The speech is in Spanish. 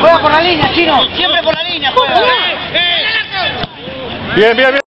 Juega por la línea, Chino. Siempre por la línea. Juega. Bien, bien, bien.